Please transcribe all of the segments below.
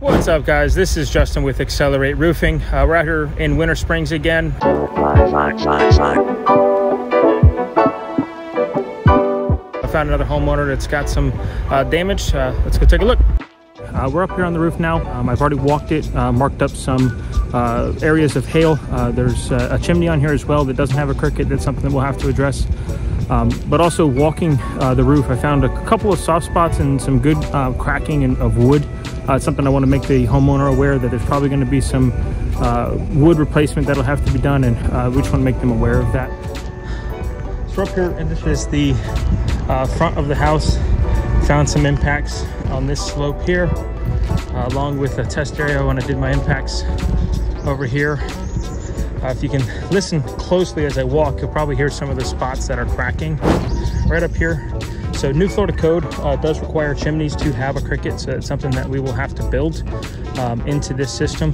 What's up guys, this is Justin with Accelerate Roofing. Uh, we're out here in Winter Springs again. I found another homeowner that's got some uh, damage. Uh, let's go take a look. Uh, we're up here on the roof now. Um, I've already walked it, uh, marked up some uh, areas of hail. there's a chimney on here as well that doesn't have a cricket. That's something that we'll have to address. Um, but also walking the roof, I found a couple of soft spots and some good cracking of wood. Uh, it's something I want to make the homeowner aware that there's probably going to be some uh, wood replacement that'll have to be done and uh, we just want to make them aware of that. So up here, and this is the uh, front of the house. Found some impacts on this slope here, uh, along with a test area when I did my impacts over here. Uh, if you can listen closely as I walk, you'll probably hear some of the spots that are cracking. Right up here, so new Florida code uh, does require chimneys to have a cricket, so it's something that we will have to build um, into this system.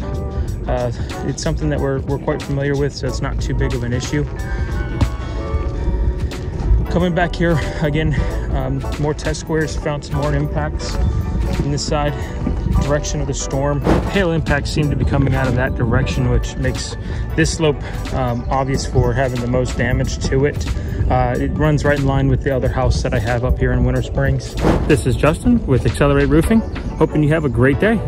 Uh, it's something that we're, we're quite familiar with, so it's not too big of an issue. Coming back here, again, um, more test squares, found some more impacts in this side direction of the storm. Hail impacts seem to be coming out of that direction, which makes this slope um, obvious for having the most damage to it. Uh, it runs right in line with the other house that I have up here in Winter Springs. This is Justin with Accelerate Roofing. Hoping you have a great day.